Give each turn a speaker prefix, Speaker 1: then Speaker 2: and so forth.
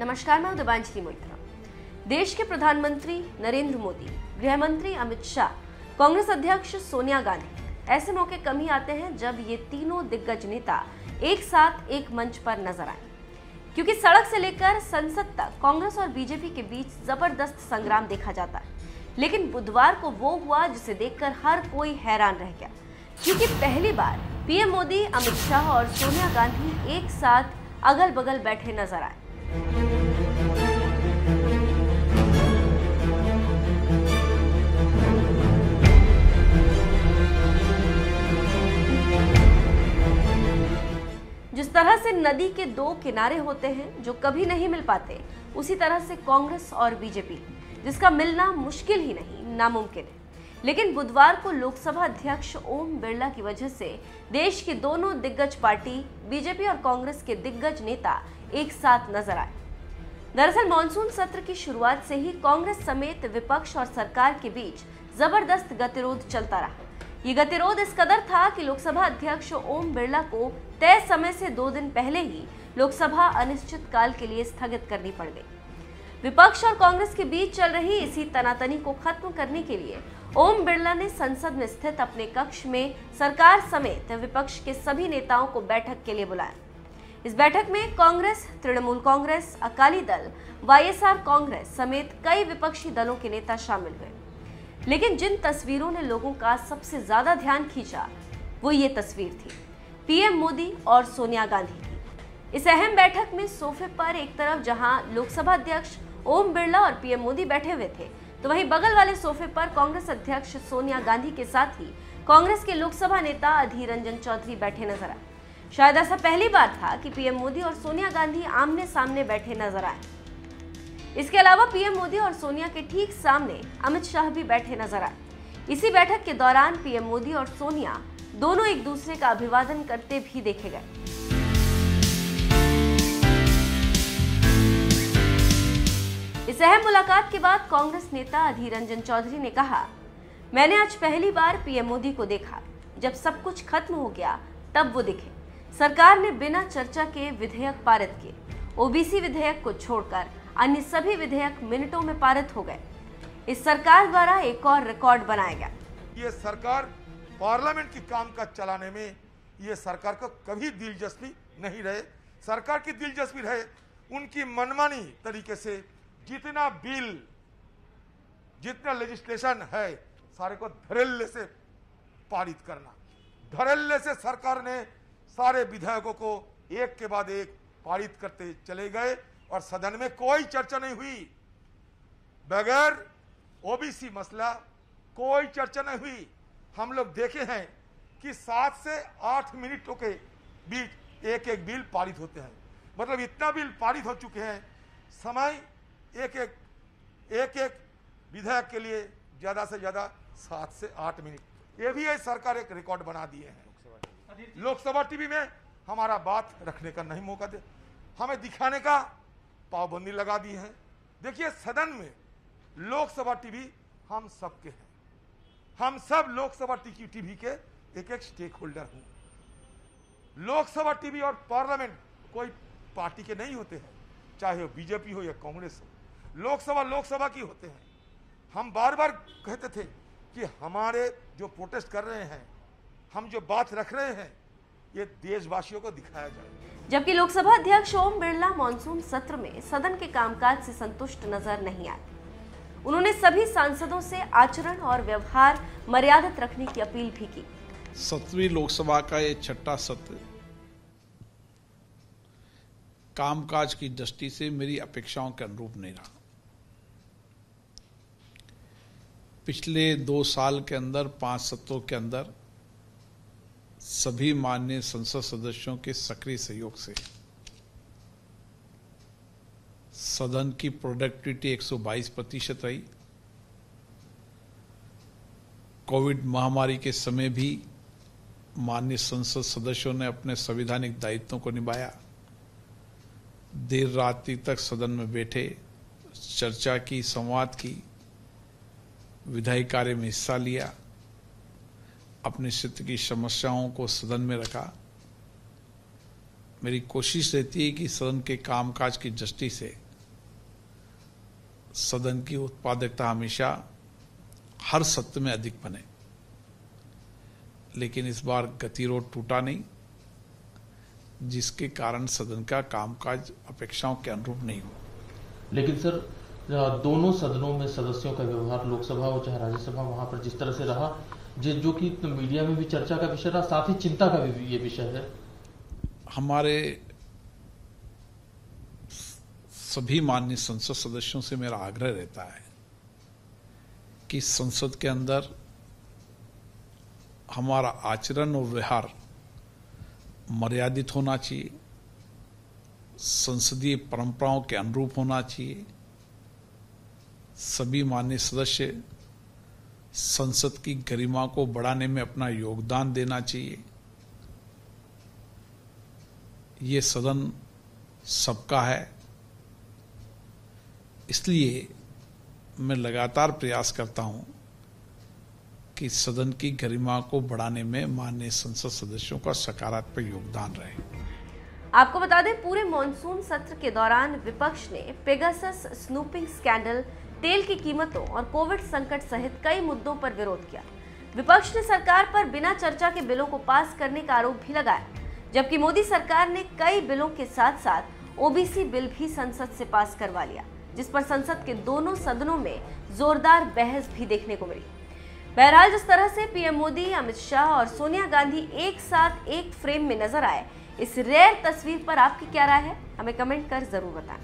Speaker 1: नमस्कार, मैं दिबांजलि मोइत्रा। देश के प्रधानमंत्री नरेंद्र मोदी गृह मंत्री अमित शाह, कांग्रेस अध्यक्ष सोनिया गांधी, ऐसे मौके कम ही आते हैं जब ये तीनों दिग्गज नेता एक साथ एक मंच पर नज़र आए। क्योंकि सड़क से लेकर संसद तक कांग्रेस और बीजेपी के बीच ज़बरदस्त संग्राम देखा जाता है। लेकिन बुधवार को वो हुआ जिसे देखकर हर कोई हैरान रह गया। क्योंकि पहली बार पीएम मोदी, अमित शाह और सोनिया गांधी एक साथ अगल बगल बैठे नज़र आए। तरह से नदी के दो किनारे होते हैं जो कभी नहीं मिल पाते। उसी तरह से कांग्रेस और बीजेपी, जिसका मिलना मुश्किल ही नहीं, नामुमकिन है। लेकिन बुधवार को लोकसभा अध्यक्ष ओम बिरला की वजह से देश की दोनों दिग्गज पार्टी, बीजेपी और कांग्रेस के दिग्गज नेता एक साथ नज़र आए। दरअसल मानसून सत्र की शुरुआत से ही कांग्रेस समेत विपक्ष और सरकार के बीच ज़बरदस्त गतिरोध चलता रहा। ये गतिरोध इस कदर था कि लोकसभा अध्यक्ष ओम बिरला को तय समय से दो दिन पहले ही लोकसभा अनिश्चित काल के लिए स्थगित करनी पड़ गई। विपक्ष और कांग्रेस के बीच चल रही इसी तनातनी को खत्म करने के लिए ओम बिरला ने संसद में स्थित अपने कक्ष में सरकार समेत विपक्ष के सभी नेताओं को बैठक के लिए बुलाया। इस बैठक में कांग्रेस, तृणमूल कांग्रेस, अकाली दल, वाईएसआर कांग्रेस समेत कई विपक्षी दलों के नेता शामिल हुए। लेकिन जिन तस्वीरों ने लोगों का सबसे ज़्यादा ध्यान खींचा, वो ये तस्वीर थी। पीएम मोदी और सोनिया गांधी की। इस अहम बैठक में सोफे पर एक तरफ़ जहाँ लोकसभा अध्यक्ष ओम बिरला और पीएम मोदी बैठे हुए थे तो वहीं बगल वाले सोफे पर कांग्रेस अध्यक्ष सोनिया गांधी के साथ ही कांग्रेस के लोकसभा नेता अधीर रंजन चौधरी बैठे नज़र आए। शायद ऐसा पहली बार था कि पीएम मोदी और सोनिया गांधी आमने सामने बैठे नज़र आए। इसके अलावा पीएम मोदी और सोनिया के ठीक सामने अमित शाह भी बैठे नज़र आए। इसी बैठक के दौरान पीएम मोदी और सोनिया दोनों एक दूसरे का अभिवादन करते भी देखे गए। इस अहम मुलाकात के बाद कांग्रेस नेता अधीर रंजन चौधरी ने कहा, मैंने आज पहली बार पीएम मोदी को देखा। जब सब कुछ खत्म हो गया, तब वो दिखे। सरकार ने बिना चर्चा के विधेयक पारित किए। ओबीसी विधेयक को छोड़कर अन्य सभी विधेयक मिनटों में पारित हो गए। इस सरकार द्वारा एक और रिकॉर्ड बनाया गया।
Speaker 2: ये सरकार पार्लियामेंट की काम काज चलाने में ये सरकार को कभी दिलचस्पी नहीं रहे। सरकार की दिलचस्पी रहे, उनकी मनमानी तरीके से जितना बिल, जितना लेजिस्लेशन है, सारे को धरेल्ले से पारित करना। धरेल्ले से सरकार ने सारे विधेयकों को एक के बाद एक पारित करते चले गए। और सदन में कोई चर्चा नहीं हुई। बगैर ओबीसी मसला कोई चर्चा नहीं हुई। हम लोग देखे हैं कि सात से आठ मिनटों के बीच एक एक बिल पारित होते हैं। मतलब इतना बिल पारित हो चुके हैं। समय एक एक एक एक विधेयक के लिए ज़्यादा से ज़्यादा सात से आठ मिनट। ये भी है, सरकार एक रिकॉर्ड बना दिए हैं। लोकसभा टीवी में हमारा बात रखने का नहीं मौका दे। हमें दिखाने का पाबंदी लगा दी है। देखिए, सदन में लोकसभा टीवी हम सबके हैं। हम सब लोकसभा टीवी के एक एक स्टेक होल्डर हूँ। लोकसभा टीवी और पार्लियामेंट कोई पार्टी के नहीं होते हैं, चाहे वो बीजेपी हो या कांग्रेस हो। लोकसभा लोकसभा की होते हैं। हम बार बार कहते थे कि हमारे जो प्रोटेस्ट कर रहे हैं, हम जो बात रख रहे हैं ये देशवासियों को दिखाया जाए।
Speaker 1: जबकि लोकसभा अध्यक्ष ओम बिरला मानसून सत्र में सदन के कामकाज से संतुष्ट नज़र नहीं आए। उन्होंने सभी सांसदों से आचरण और व्यवहार मर्यादित रखने की अपील भी की।
Speaker 3: सत्रहवीं लोकसभा का ये छठा सत्र कामकाज की दृष्टि से मेरी अपेक्षाओं के अनुरूप नहीं रहा। पिछले दो साल के अंदर पाँच सत्रों के अंदर सभी मान्य संसद सदस्यों के सक्रिय सहयोग से। सदन की प्रोडक्टिविटी 122 प्रतिशत रही। कोविड महामारी के समय भी मान्य संसद सदस्यों ने अपने संवैधानिक दायित्वों को निभाया। देर रात्रि तक सदन में बैठे, चर्चा की, संवाद की, विधायी कार्य में हिस्सा लिया। अपने क्षेत्र की समस्याओं को सदन में रखा। मेरी कोशिश रहती है कि सदन के कामकाज की दृष्टि से सदन की उत्पादकता हमेशा हर सत्र में अधिक बने। लेकिन इस बार गतिरोध टूटा नहीं, जिसके कारण सदन का कामकाज अपेक्षाओं के अनुरूप नहीं हुआ।
Speaker 4: लेकिन सर, दोनों सदनों में सदस्यों का व्यवहार लोकसभा हो चाहे राज्यसभा, वहाँ पर जिस तरह से रहा जो कि तो मीडिया में भी चर्चा का विषय रहा, साथ ही चिंता का भी ये विषय है।
Speaker 3: हमारे सभी माननीय संसद सदस्यों से मेरा आग्रह रहता है कि संसद के अंदर हमारा आचरण और व्यवहार मर्यादित होना चाहिए, संसदीय परंपराओं के अनुरूप होना चाहिए। सभी मान्य सदस्य संसद की गरिमा को बढ़ाने में अपना योगदान देना चाहिए। ये सदन सबका है। इसलिए मैं लगातार प्रयास करता हूँ कि सदन की गरिमा को बढ़ाने में माननीय संसद सदस्यों का सकारात्मक योगदान रहे।
Speaker 1: आपको बता दें, पूरे मॉनसून सत्र के दौरान विपक्ष ने पेगासस स्नूपिंग स्कैंडल तेल की कीमतों और कोविड संकट सहित कई मुद्दों पर विरोध किया। विपक्ष ने सरकार पर बिना चर्चा के बिलों को पास करने का आरोप भी लगाया, जबकि मोदी सरकार ने कई बिलों के साथ साथ ओबीसी बिल भी संसद से पास करवा लिया, जिस पर संसद के दोनों सदनों में जोरदार बहस भी देखने को मिली। बहरहाल, जिस तरह से पीएम मोदी, अमित शाह और सोनिया गांधी एक साथ एक फ्रेम में नज़र आए, इस रेयर तस्वीर पर आपकी क्या राय है? हमें कमेंट कर ज़रूर बताएँ।